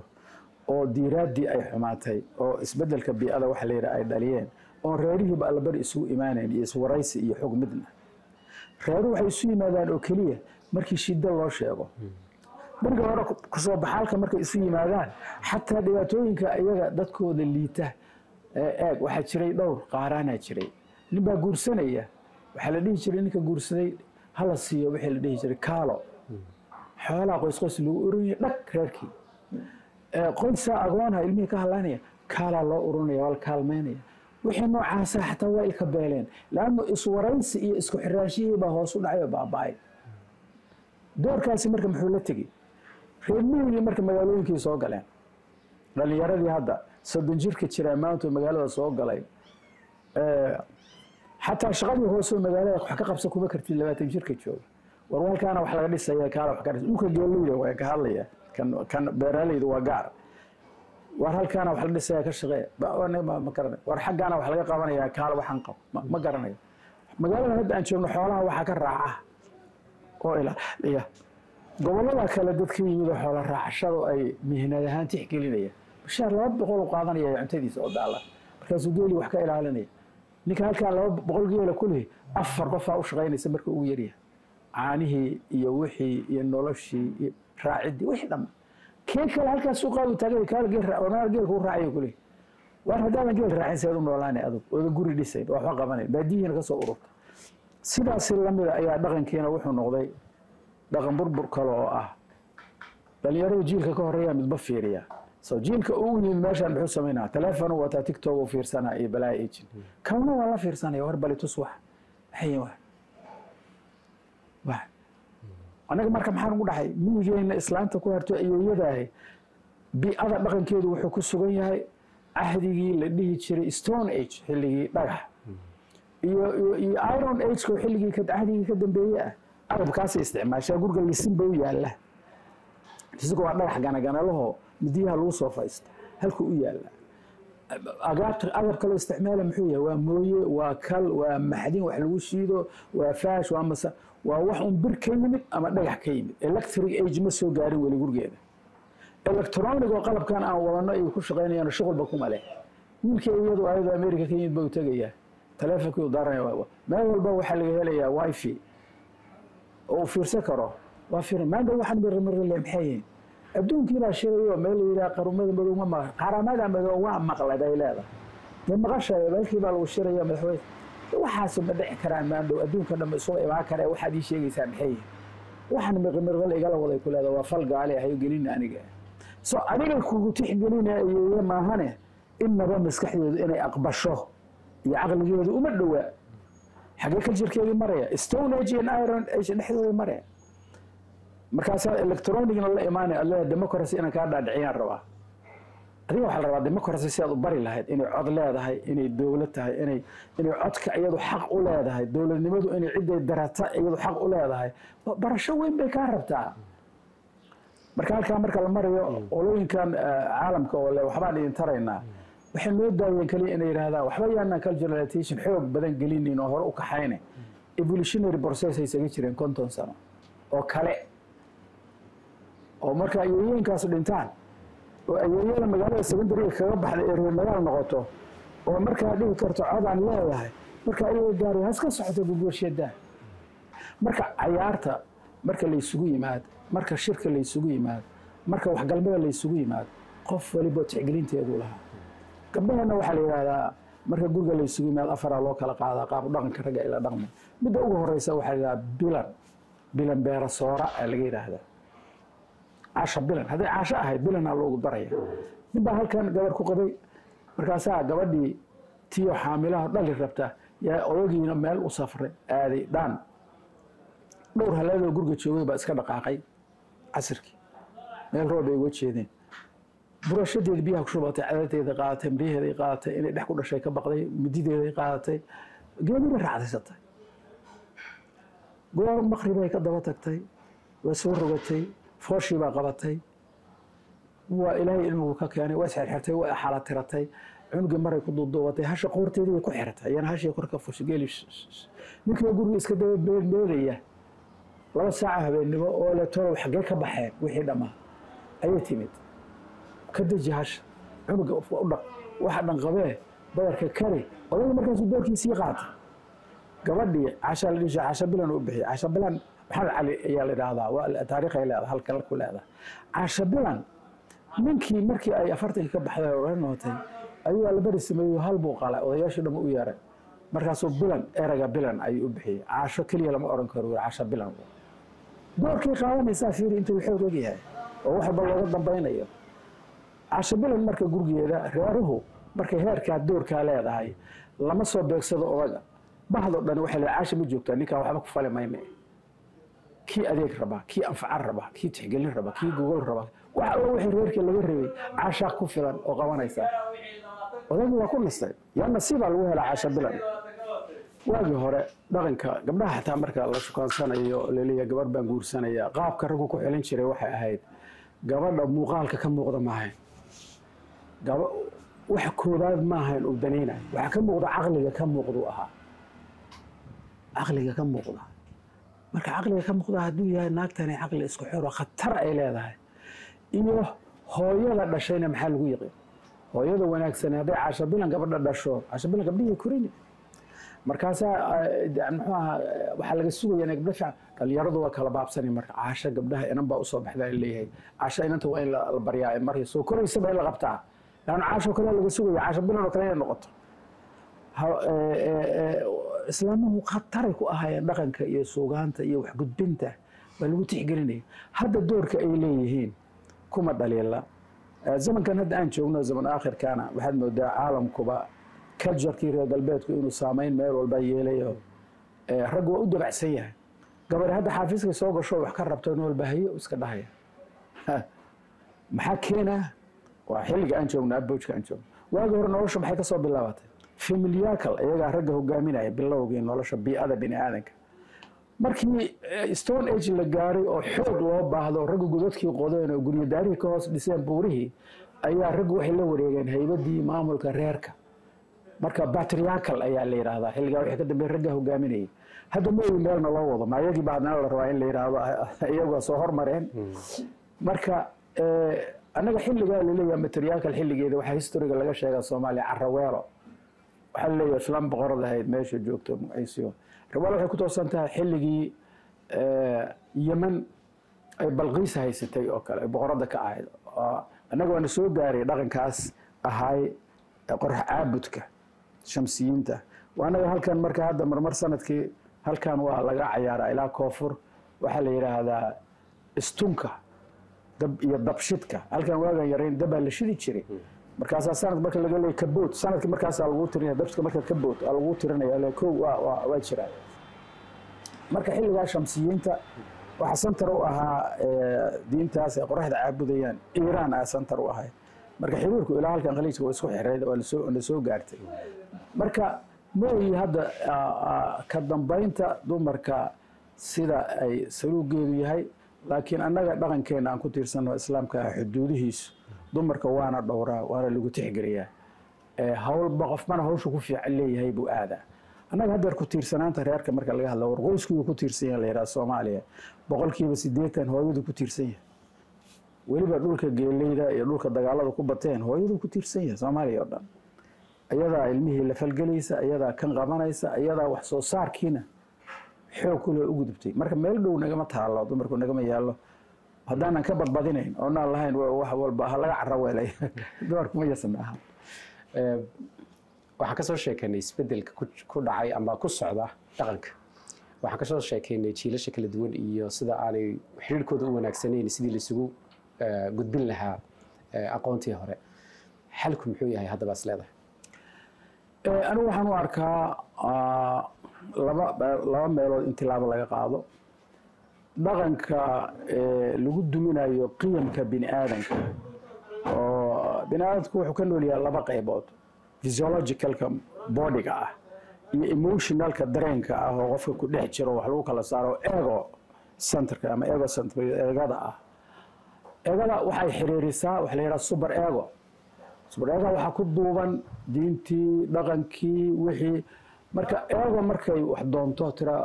oo diiraaddii ay xumaatay oo isbeddelka bii'ada waxa la yidhaha ay dhaliyeen oon reerihiiba allabari isugu imaanayn iyo iswaraysi iyo xog midna. Reeruhu waxay isu yimaadaan oo keliya markii shiddo loo sheego. Marka hore ku soo baxaalka markay isu yimaadaan xataa dhibaatooyinka iyaga dadkooda liita eeg waxaa jiray dhowr qaaraanaa jiray. Nin baa guursanaya waxaa la dhihi jiray ninka guursaday hala siiyo wixii la dhihi jiray kaalo. Xoolaha qoys qoys lagu ururiyo dhag reerkii qoysaa agoonha ilmihii ka hadlaynaya kaalaa loo ururinaya waa la kaalmaynaya wixii noocaasa xataa waa ilka beeleen. Laannu iswaraysi iyo isku xiraashihii baa hoos u dhacay oo baaba'ay. Doorkaasi marka muxuu la tegey? Reer miyigii marka magaalooyinkii soo galeen. Dhalinyaradii hadda soddon jirka jiraa maanta magaalada soo galay. Xataa shaqadii hooseo magaalada wax ka qabsan kuma kartid labaatan jirka jooga. War wax laga dhisaya kaala wax ka dhis dhulka geeleyda waa ka hadlaya kan beeraleyda waa gaar. War halkaana wax la dhisaya ka shaqee. Ma garanay war xaggaana wax laga qabanaya kaala waxaan qabo. Ma garanayo. Magaalada hadda aan joogno xoolaha waxaa ka raaca. Oo ilaaliya gobollada kale dadka yimid oo xoola raacashadu ay mihnad ahaan tixgelinaya bashaar laba boqol u qaadanaya cuntadiisa oo daala markaasuu geeli wax ka ilaalinaya. Ninka halkaa laba boqol geela ku lehi afar qofaa u shaqaynaysa marka ugu yaryahay. Caanihii iyo wixii iyo noloshii iyo raaciddii wixii dhamma kee kale halkaas suuqaadu taagay kaal geel warmaal geelka u raacayo kulehi war haddaadan geel raacin seed u noolaanay adug ooda guri dhisayn oo waxba qabanayn baadiyihiina ka soo ururta. Sidaasi lamida ayaa dhaqankiina wuxuu noqday dhaqan burbur kale oo ah. Dhalinyaradu jiilka ka horreeya midba fiiriya. So jiilka ugu yimid meeshaan muxuu samaynaa teleefonu wataa tiktok u fiirsanaa iyo balaa ejin kawna waa la fiirsanaya war balitus wax. Maxay wax wax anaga marka maxaan ugu dhaxay miyigeenna islaanta ku harto ayeeyadaahi bi'ada dhaqankeedu wuxuu ku sugan yahay cahdigii la dhihi jiray stone age xilligii dhagax. Iyo iyo iron ageko xilligii cahdigii ka dambeeye ah agabkaasay isticmaashaa guriga lisinba u yaalla. Isagoo waa dhagax ganaganalaho midiyaha lagu soo fadhiista halkuu u yaalla. Agaabta agab kaloo isticmaala muxuu yahay waa mooye waa kal waa maxdin wax lagu shiido waa faash waa masa waa wax un bir ka yimid ama dhagax ka yimid. Electric age ma soo gaarin weli gurigeeda electronic oo qalabkan aan wadano ay ku shaqaynayaan shuqulba kuma leh. Wiilkii iyadu ayadoo america ka yimid ba u tegayaa taleefonkii u daaranaya meel walba waxaa laga helayaa wifi. Oo uu fiirsan karo. Waa fiiran maanta waxaan mirmirle maxay yihiin? Adduunkii baa shirayo meel la yidhaha qarumada madow ma maqan qaramada madow waa maqlay bay leedahay. Dee maqashayo meelkii baa lagu shiraya madaxweyne waxaas ma dhici karaan maandhow adduunka dhambe isuga imaan kare waxaad ii sheegaysaa maxay? Waxaan mirmirle igala waday ku leedahay waa fal gaali ahayo gelina aniga. So adiga kugu tixgelina ayeeye maahane innaba maskaxdeedu inay aqbasho iyo caqligeedu uma dhowaa xagee ka jirkeedii maraya stone age and iron age dhexdooda maraya markaasaa electronicna la imaanay ad leedahay democracy inaan kaa dhaadhiciyaan rabaa adiga waxaa la rabaa democracy si aad u bari lahayd inay cod leedahay inay dowlad tahay inay inay codka iyadu xaq u leedahay dowladnimadu inay ciday darata iyadu xaq u leedahay barasho weyn bay kaa rabtaa. Marka halkaa marka la marayo olooyinkan caalamka oo le waxbaan idin taraynaa waxay noo daayeen kaliya inay yidhahdaan waxba yaanaan culturalization xoog badan gelinin oo hore u kaxayne. Evolutionary process ay isaga jireen konton sano oo kale. Oo marka ayeeyooyinkaasu dhintaan oo ayeeyada magaalada secondariga kaga baxda ee reer magaal noqoto oo markaa dhihi karto codaan leedahay marka ayaga gaari haska socoto gugosheedaan marka cayaarta marka laysugu yimaado marka shirka laysugu yimaado marka waxgalmada laysugu yimaado qof waliba tixgelinteedu lahaa. Gabdhaheenna waxaa la yidhahdaa marka guriga laysugu yimaado afaraa loo kala qaadaa qaab dhaqanka ragga ila dhaqma midda ugu horeysa waxaa la yidhahdaa bilan bilan beera soora aa laga yidhaahdaa caasha bilan. Hadday caasho ahayd bilanaa loogu daraya ninbaa halkan gabar ku qabay. Markaasaa gabadhii tiyo xaamilaha dhali rabta yaa odagiina meel u safray aaday dhaan dhowr halaadoo guriga joogay baa iska dhaqaaqay casirkii. Meel roob uga jeedeen. Burashadeeda biyaha ku shubatay cadadeeda qaadatay maryaheeday qaadatay inay dhex ku dhashay ka baqday midideeday qaadatay geedibay raacdaysatay. Goor maqribay ka daba tagtay way soo rogatay fooshii baa qabatay waa ilaahay ilmigu ka keenay waa isxirxirtay waa xalatiratay cunugii maray ku duuduubatay hasha qoorteedii way ku xirtay iyana hashii kor ka fushay geeli ninkii guriga iska daba beedbeedaya laba saaca habeennimo oo le xaggee ka baxeen wixii dhammaa ayay timid ka deji hasha cunuga u dhaq waxa dhan qabee badarka kari odayga markaasuu doorkiisii qaatay gabadhii casha la dhihi casha bilan u bixiyay casha bilan maxamed cali ayaa la idhaahdaa waa taariikhay leedahay halka ku leedahay. Bilan ninkii markii ay afartankii ka baxday oo nootay ayuu albari sameeyey hal buu qalay odayaashii dhamma u yeeray. Markaasuu bilan erayga bilan ayuu u bixiyey. Casho keliya lama oran karo casha bilan. Doorkay qaadanaysaa fiiri intuu xoog og yahay oo wax looga dambaynayo. Casho bilan marka gurigeeda reeruhu markay heerkaa doorkaa leedahay lama soo beegsado odaga. Bahdo dhan waxay leedahay casha ma joogtaa ninkaa waxba ku fali kii adeeg rabaa kii anfacan rabaa kii tixgelin rabaa kii gogol rabaa wax alla wixii reerkii laga rabay cashaa ku filan oo qabanaysa. Odagii waa ku nastay yaa nasiibaa lagu helaa casha bilan. Waagii hore dhaqanka gabdhaha xataa marka la shukaansanayo laleeya gabar baan guursanaya qaabka raggu ku xelin jiray waxay ahayd gabadha muuqaalka ka muuqda maahayn wax koobaad maahayn uu danaynayo waxaa ka muuqda caqliga ka muuqduu ahaa. Caqliga ka muuqda marka caqliga ka muuqda hadduu yahay naagtani caqli isku xiro khatar ay leedahay. Iyo hooyada dhashayna maxaa lagu yiqiin hooyada wanaagsan hadday caasho bilan gabadha dhasho caasho bilan gabdhihii korini markaasaa muxuu ahaa waxaa laga sugaya inay gabdho fiican dhalinyaradu waa kala baabsanay marka caasho gabdhaha inan baa u soo baxda in leeyahay. Caasho inanta waa in la baryaa markay soo koraysaba in la qabtaa. Laanna caasho kale laga sugaya caasho bilan oo kale inay noqoto islaamuhu khataray ku ahaayeen dhaqanka iyo suugaanta iyo waxgudbinta waa lagu tixgelinaya hadda doorka ay leeyihiin kuma dhaliila zamankan hadda aan joogno zaman aakhirkaana waxaad moodaa caalamkuba culturkii reer galbeedku inuu saameyn meel walba yeelayo. Rag waa u dabacsan yahay. Gabadhi hadda xaafiiska soo gasho wax ka rabto in walba hayo iska dhahaya. Maxaa keenaa waa xilliga aan joogno aboojka aan joogno. Waagi hore nolosha maxay ka soo bilaabatay familiyacal iyagaa ragga hogaaminaya bilowgii nolosha bii'ada bini aadanka markii stone age la gaaray oo xoog loo baahdo ragga godadkii qodeen oo guryadaarihii ka hoos dhiseen buurihii ayaa raggu waxay la wareegeen haybadii maamulka reerka. Marka batriyacal ayaa la yidhaahdaa xilligaa wixii ka dambeey ragga hogaaminayay hadda ma ogi meelna loo wado ma iyagii baa haddana la rabaa in la yidhaahdo iyagu soo hormareen. Marka annaga xilligaa laleeyaha materiyaalkal xilligeeda waxaa historiga laga sheegaa soomaaliya caraweelo waxaa la leeyahay islaan boqorad ahayd meesha joogto magaciisiyo raweelo waxay ku toosan tahay xilligii yeman ay balqiis haysatay oo kale ay boqoradda ka ahayd. Annaga waana soo gaaray dhaqankaas ahaay qorax caabudka shamsiyiinta. Annaga halkan marka hadda marmar sannadkii halkan waa laga cayaaraa ilaa koonfur. Waxaa la yidhaahdaa istunka dab iyo dabshidka halkan waagan yarayn dabbaa la shidi jiray markaasaa sanad marka laga leeyay kabood sannadkii markaasaa lagu tirinaya dabshidka marka kabood aa lagu tirinaya le kow waa waa waa jiraa marka xilligaa shamsiyiinta waxaa santar u ahaa diintaas ay qoraxda caabudayaan. Iiraan aa santar u ahay marka xiriirku ilaa halkan khaliijka waa isku xireyd la soo la soo gaartay. Marka mooyi hadda ka dambaynta dumarka sida ay saluugeedu yahay laakiin annaga dhaqankeena aan ku tiirsanno islaamka xuduudihiisu dumarka waana dhowraa waana lagu tixgeliyaa. Howlba qofbana hawshu ku fiican leeyahay buu aadaa. Annaga haddeer ku tiirsanaanta reerka marka laga hadla war qoyskuyuu ku tiirsan yahay la yidhaha soomaaliya. Boqolkiiba siddeetan hooyadu ku tiirsan yahay weliba dhulka geeleyda iyo dhulka dagaalada ku bateen hooyadu ku tiirsan yahay soomaaliya oo dhan. Iyadaa ilmihii la falgelaysa iyadaa kan qabanaysa iyadaa wax soo saarkiina xoog kule u gudubtay. Marka meel dhow nagama taalo dumarku nagama yaallo haddaanan ka badbadinayn oonaan lahayn wax walba ha laga caraweelay dumarku ma yasan waxaan ka soo sheekeynay isbeddelka ku dhacay ama ku socda dhaqanka. Waxaan ka soo sheekeynay jiilasha kala duwan iyo sida aanay xiriirkooda u wanaagsanayn sidii laisugu gudbin lahaa aqoontii hore. Xalku muxuu yahay haddaba is leedahay? Anigu waxaan u arkaa laba laba meelood in tilaabo laga qaado dhaqanka lagu duminayo qiyamka bini aadanka oo bini aadamku wuxuu ka nool yahay laba qaybood. Physiologicalka bodyga ah iyo emotionalka dareenka ah oo qofka ku dhex jiro wax lagu kala saaro ego centerka ama ego center eegada ah. Eegada waxay xiriirisaa waxa la yidhaha super ego. Super ego waxaa ku duuban diintii dhaqankii wixii. Marka ego markay wax doonto tira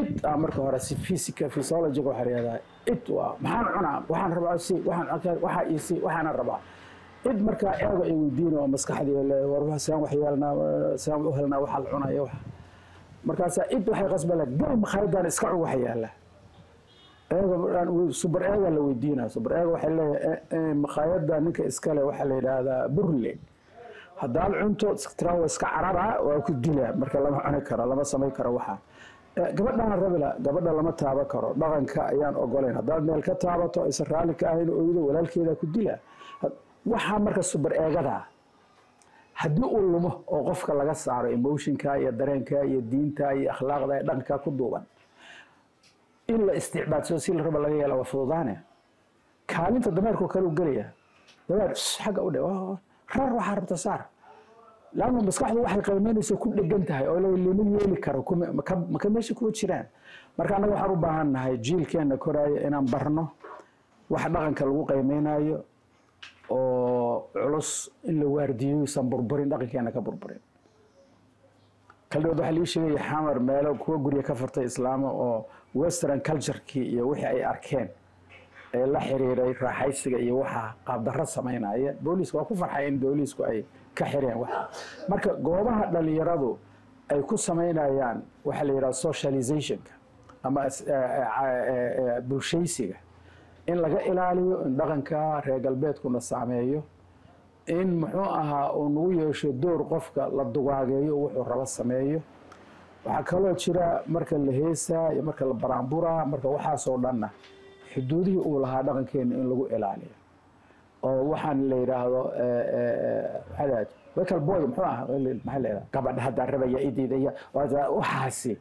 it ah marka hore si physica physiologiga waxaa yidhahdaa it waa maxaan cunaa? Waxaan rabaa si waxaan waxaa isi waxaana rabaa. Id markaa eego ay weydiin oo maskaxdii le war saan wax yeelnaa saan u helnaa waxa la cunaya wax. Markaasaa id waxay qasbala gal makhaayadaan iska cun waxa yaalla eego super eega la weydiinaa super eega waxay leeyahay makhaayada ninka iskale waxaa la yidhaahdaa burle haddaad cunto tira waa iska carara waa ku dila. Marka lama cuni karo lama samay karo waxaa gabadhaana rabila gabadha lama taaban karo. Dhaqanka ayaan ogolayn haddaad meel ka taabato aysan raalli ka ahayn oydo walaalkeeda ku dila. Waxaa marka subar eegada. Haddii uu lumo oo qofka laga saaro emotionka iyo dareenka iyo diinta iyo akhlaaqda iyo dhaqanka ku duuban in la isticbaadsado si la raba laga yeela waa fududaane. Kaalinta dameerkoo kale u gelaya dameer xagga u dhe rar waxaa rabta saar laanna maskaxdu waxay qiimeynaysa ku dhegan tahay oo lama yeeli karo maka meesha kuma jiraan marka annaga waxaan u baahan nahay jiilkeenna koraaya inaan barno wax dhaqanka lagu qiimeynayo oo culus in la waardiyo isan burburin dhaqankeena ka burburin kaldhigood waxaa lii sheegaya xamar meelo kuwa gurya ka furtay islaamo oo western culturekii iyo wixii ay arkeen ee la xiriiray raaxaysiga iyo waxa qaabdarro samaynaya booliisku waa ku farxay in booliisku ay ka xireen wax. Marka goobaha dhalinyaradu ay ku samaynayaan waxaa la yidhaha socializationka ama bulshaysiga. In laga ilaaliyo in dhaqanka reer galbeedkuna saameeyo in muxuu ahaa uu nagu yeesho door qofka la dugaageeyo wuxuu rabo sameeyo. Waxaa kaloo jira marka la heesaa iyo marka la baraanburaa marka waxaasoo dhanna xuduudihii uu lahaa dhaqankeena in lagu ilaaliyo oo waxaan la yidhaahdo maxaa wakal boy muxuu ah maxaa la yidhaha gabadha haddaa rabaya idiidaya waxaasi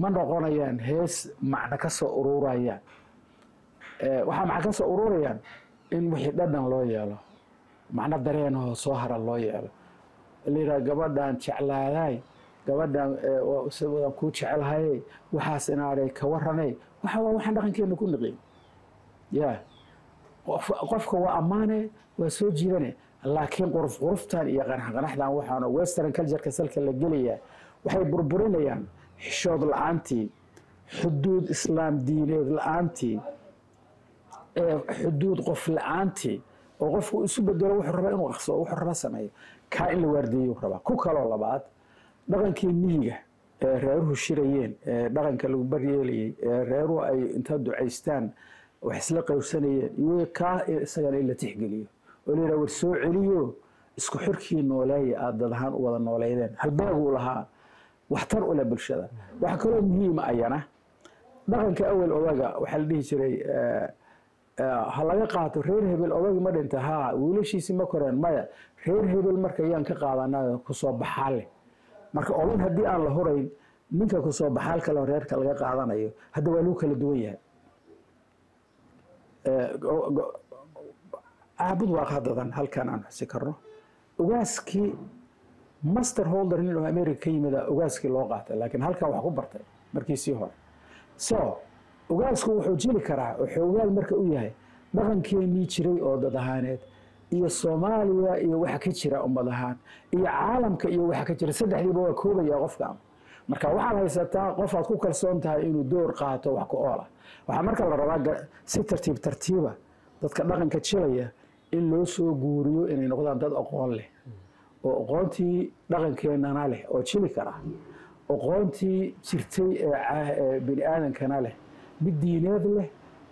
ma noqonayaan hees macno ka soo ururayaan. Waxaa macno ka ururayaan in wixii dhadhan loo yeelo macno dareenahoo soo hara loo yeelo. La yidhaha gabadhan jeclaadaay gabadhan waan kuu jecelhayay waxaas inaaday ka waranay waxa waa waxaan dhaqankeena ku niqin ya qofka waa ammaane waa soo jiidane laakiin quruf iyo qanaxqanaxdan waxaana western cultureka salka la gelaya waxay burburinayaan xishood la'aantii xuduud islaam diineed la'aantii xuduud qof la'aantii oo qofku isu bedelo wuxuu rabaa inuu aqsoo wuxuu raba sameeyo. Kaa in la waardieyuu rabaa. Ku kaloo labaad dhaqankii miyiga ee reeruhu shirayeen ee dhaqanka lagu baryeelayey ee reeruhu ay inta ducaystaan wax isla qowrsanayeen iyo kaa isagana in la tixgeliyo. Oo la yidhaha war soo celiyo isku xirkii nooleeya aada dad ahaan u wada nooleydeen halbeeguu lahaa waxtar u leh bulshada. Waxaa kaloo muhiima ayana. Dhaqanka awel odaga waxaa la dhihi jiray ha laga qaato reer hebel odagi ma dhinta haa wiilashiisi ma koreen maya. Reer hebel marka yaan ka qaadana ku soo baxaal leh marka odag haddii aan la hurayn ninka ku soo baxaal kale reerka laga qaadanayo hadda waa lagu kala duwan yahay caabud waa qadadan halkan aan xusi karno ogaaskii master holder nin oo america ka yimida ogaaskii loo qaatay laakiin halkan wax ku bartay markiisii hore. So ogaasku wuxuu jiri karaa oo xoogaal marka u yahay dhaqankeenii jiray oo dad ahaaneed iyo soomaaliya iyo waxa ka jira ummad ahaan iyo caalamka iyo waxa ka jira saddexdiiba waa koobaya qofkan marka waxaad haysataa qof aad ku kalsoon tahay inuu door qaato wax ku oola. Waxaa marka la rabaa si tartiib tartiiba dadka dhaqanka jilaya in loo soo guuriyo inay noqdaan dad aqoon leh. Oo aqoontii dhaqankeenana leh oo jili kara. Aqoontii jirtay ee bini aadankana leh. Mid diineed leh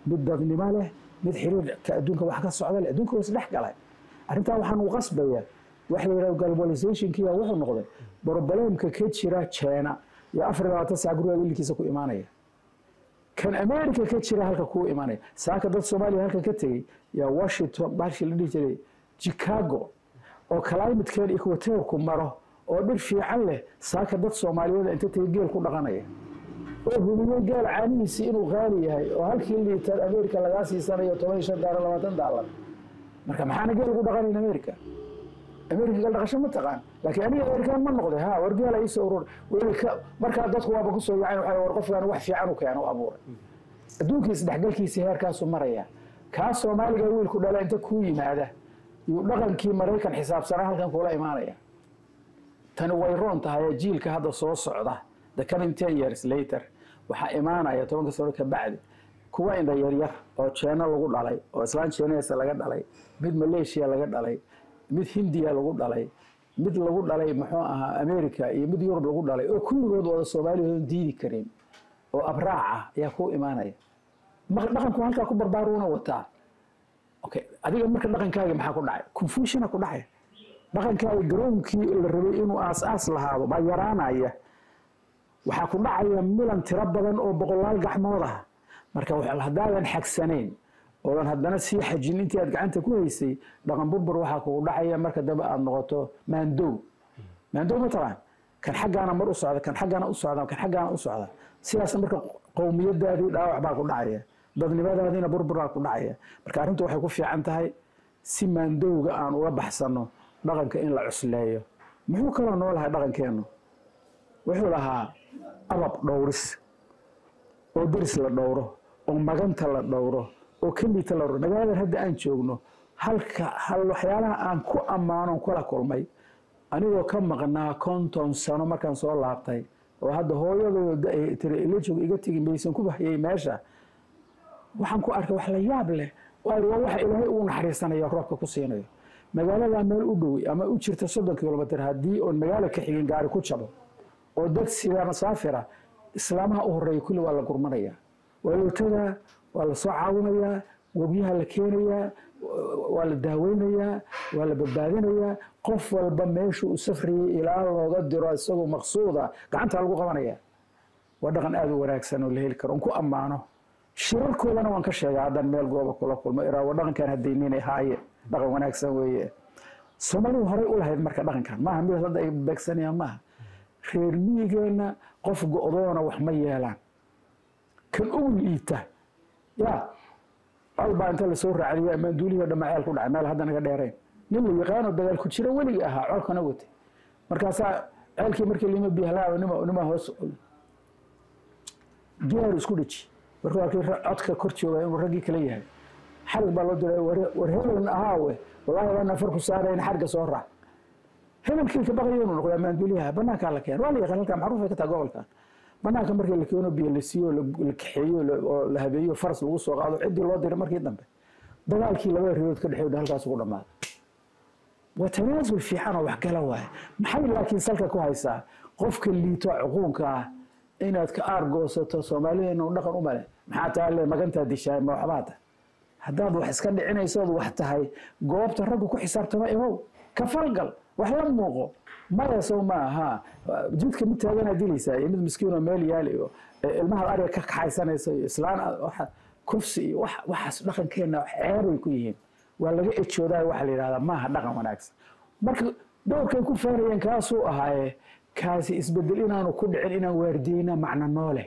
mid dadnimo leh mid xiriirka adduunka wax ka socda leh adduunka waa isdhex galay. Arrintaa waxaan u qasbaya waxa la yidhaha globalizationkiya wuxuu noqday. Broblемka ka jira china iyo afar labaatan sac guriga wiilkiisa ku imaanaya. Kan america ka jira halka kuu imaanaya. Saaka dad soomaaliya halkan ka tegey yaa washington bashii la dhihi jiray chicago oo climatekeena equatorku maro oo dhir fiican leh saaka dad soomaaliyeed inta tegey geel ku dhaqanaya. Oo hubiyey geel caanihiisii inuu qaali yahay oo halkii liitar america lagaa siisanayo toban iyo shan daalar labaatan daalar marka maxaana geel ugu dhaqanayn america america geel dhaqasho ma taqaan. Laakiin aniga american ma noqday. Ha war geela iisoo urur. Markaa dadku waaba ku soo yacayn waxa war qofkan wax fiican u keena u abuuray. Adduunkiis dhexgalkiisii heerkaasuu maraya. Kaa soomaaliga wiilku dhala inta kuu yimaada yuu dhaqankii maraykan xisaabsanaa halkan kula imaanaya. Tani way roon tahay jiilka hadda soo socda the coming ten years later waxaa imaanaya tobanka sano ka bacdi. Kuwa indha yaryar oo jeeno lagu dhalay oo islaan jeeneesa laga dhalay mid malaysia laga dhalay mid hindiya lagu dhalay mid lagu dhalay muxuu ahaa america iyo mid yurub lagu dhalay oo kulligood wada soomaaliyoodan diidi karin oo abraac ah ayaa ku imaanaya. Dhaqanku halkaa ku barbaaruuna wataa. Adiga marka dhaqankaaga maxaa ku dhacay? Confusiona ku dhacay. Dhaqankaaga garownkii la rabay inuu aas-aas lahaado baa yaraanaya. Waxaa ku dhacaya milan tiro badan oo boqolaal gacmood ah. Marka haddaadan xagsanayn oodan haddana sii xajin. Intii aad gacanta ku haysay dhaqan burbur waxaa kugu dhacaya marka dambe aad noqoto maandow maandow ma taqaan? Kan xaggaana mar u socda kan xaggaana u socda kan xaggaana u socda. Sidaas marka qowmiyadaadii dhaawac baa ku dhacaya dadnimadaadiina burburaa ku dhacaya. Marka arrintu waxay ku fiican tahay si maandowga aan uga baxsano dhaqanka in la cusleeyo. Muxuu kaloo noo dhaqankeennu? Wuxuu lahaa abab dhowris oo deris la dhowro oo maganta la dhowro oo kelita la dhowro magaaladan hadda aan joogno halka hal waxyaalaha aan ku ammaano kula kulmay anigoo ka maqnaa konton sano markaan soo laabtay oo hadda hooyadooda tiri ila joog iga tegi maysan ku bahayay meesha waxaan ku arkay wax la yaab leh. Waayo waa waxa ilaahay uu naxariisanayo roobka ku siinayo. Magaaladaa meel u dhow ama u jirta soddon kilomitr haddii oon magaalo ka xigin gaari ku jabo oo dad sida masaafira islaamaha u horreeya kulli waa la gurmanayaa waa lootadaa waa la soo caawinayaa webyaha la keenayaa waa la daaweynayaa waa la badbaadinayaa. Qof walba meeshuu u safrayay ilaa looga diro isagoo maqsuuda gacantaa lagu qabanaya waa dhaqan aada u wanaagsan oo la heli karo on ku ammaano. Shirarkoodana waan ka sheegaa haddaan meel gooba kula kulmo iraa waa dhaqankan haddayninay haaye dhaqan wanaagsan weeye. Soomaalidu horey u lahayd marka dhaqankan maaha mid hadda ay beegsanayaan maaha. Reer miyigeenna qof go-doona wax ma yeelaan kan ugu liita. Ya albaa inta la soo raacdiyo amaan duulihi dhamma ceel ku dhacay meel hadda naga dheerayn. Nin la yaqaano dagaal ku jira weligii ahaa colkana watay markaasaa ceelkii markii lima bihlaa nima nima hoos geeru isku dheji markuu arkay codka kor jooga inuu raggii kala yahay. Xarig baa loo diray war hebeln ahaawe wallaahi waa nafar ku saarayn xarga soo raac. Hebelkii ka baqayo inuu noqdo amaan duuliyaha banaankaa la keen waa la yaqaan halkaa macruuf ay ka taha gobolkan banaanka markii la keeno biyo la kaxeeyo oo la habeeyo faras lagu soo qaado ciddii loo diray markii dambe. Dagaalkii labada ridood ka dhexeeyo halkaas ugu dhammaaday waa tanaasul fiican oo waxgala waaye maxay laakiin salka ku haysaa? Qofka liito cuquunka ah inaad ka aargoosato soomaalideena dhaqan u male. Maxaa taale magantaa dishaay ma haddaad wax iska dhicinaysood wax tahay. Goobta raggu ku xisaabtama imow. Ka falgal wax la muuqo maya sow ma aha jidka mid taaganaa dilaysaa iyo mid miskiinoo meel yaali iyo ilmahaad ariga ka kaxaysanaysa iyo islaan kufsi iyo waxaas dhaqankeenna ceebay ku yihiin. Waa laga ejoodaa waxa la maaha dhaqan wanaagsan. Marka dowrkay ku faanayeen kaasuu ahaaye kaasi isbeddel inaanu ku dhicin inaan waardiyeyna macno noole.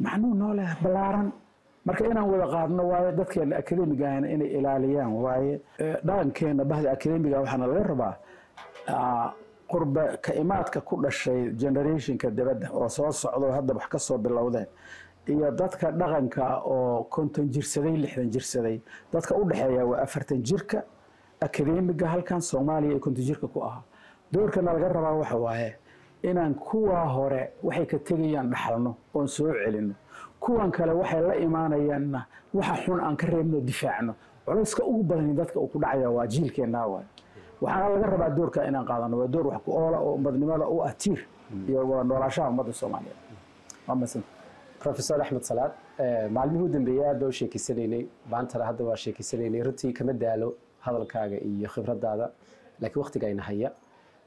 Macnuu noole ballaaran. Marka inaan wada qaadno waaye dadkeena akademigahana inay ilaaliyaan waaye dhaqankeena bahda akademiga waxaana laga rabaa qurba ka imaadka ku dhashay generationka dibadda oo soo socdo hadda wax ka bilowdeen. Iyo dadka dhaqanka oo konton jirsaday lixdan jirsaday. Dadka u dhexeeya waa afartan jirka akademiga halkan soomaaliya ee konton jirka ku ahaa. Doorkana laga rabaa waxa waaye inaan kuwaa hore waxay ka tegayaan dhaxalno oon soo celino. Kuwan kale waxay la imaanayaanna waxa xun aan ka reebno difaacno. Culayska ugu badani dadka uu ku dhacaya waa jiilkeennaa waay waxaana laga rabaa doorka inaan qaadano. Waa door wax ku oola oo umadnimada u ah tiir. Iyo waa noolaashaha ummadda soomaaliyeed waa masan profesor axmed salaad maalmihii u dambeeyey aad baa u sheekeysanaynay maantana hadda waa sheekeysanaynay runtii kama daalo hadalkaaga iyo khibradaada laakiin waktiga ayna haya.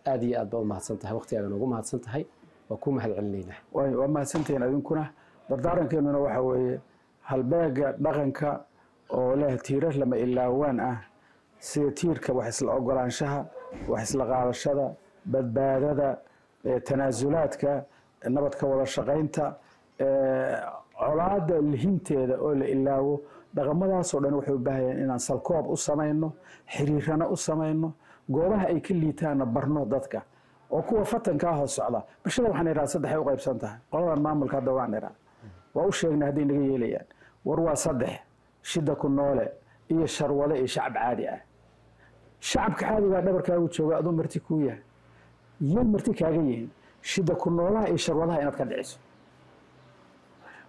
Aad iyo aad baa u mahadsan tahay waktigaaga noogu mahadsan tahay waa kuu mahad celinaynaa waa mahadsantihiin idinkuna dardaarankeennuna waxa weeye halbeega dhaqanka oo leh tiirar lama ilaawaan ah sida tiirka wax isla ogolaanshaha wax isla qaadashada badbaadada tanaasulaadka nabadka wada shaqaynta colaada lihinteeda oo la ilaawo dhaqamadaasoo dhan waxay u baahayeen inaan salkoob u samayno xiriirana u samayno goobaha ay ka liitaanna barno dadka. Oo kuwa fatankaa hoos socda. Bulshada waxaan idhaha saddexay u qaybsan tahay. Qoladan maamulka hadda waan idhaa waa u sheegnay hadday naga yeelayaan. War waa saddex. Shida ku noole iyo sharwade iyo shacab caadi ah shacabka caadigaa dhabarkaagu jooga aduu marti kuu yahay. Iyo marti kaaga yihiin shida ku noolaha iyo sharwadaha inaad ka dhiciso.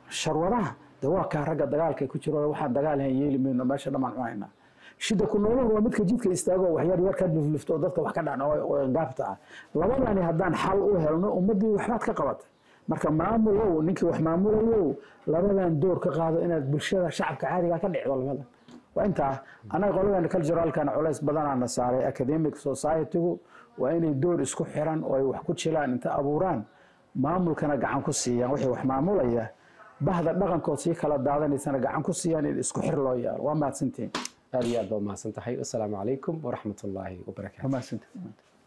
Sharwadaha de waa kaa ragga dagaalka ku jiro waxaan dagaalahan yeeli mayno meesha dhammaan cunaynaa shida ku nooluhu waa midka jidka istaago wax yar ka luflufto oo dadka wax ka dhacno gaabta ah. Labadani haddaan xal u helno ummaddii waxbaad ka qabatay marka maamulow ninkii wax maamulayow labadan door ka qaado inaad bulshada shacabka caadiga ka dhicdo labadan waa intaa annaga qoladan culturalkana culays badanaana saaray academic society-gu waa inay door isku xiran oo ay wax ku jilaan inta abuuraan maamulkana gacan ku siiyaan. Wixii wax maamulaya bahda dhaqankood sii kala daadanaysana gacan ku siiyaan in isku xir loo yeelo waa mahadsantihiin aad iyo aad baa umahadsan tahay wasalaamu calaykum waraxmat ullaahi wabarakaatu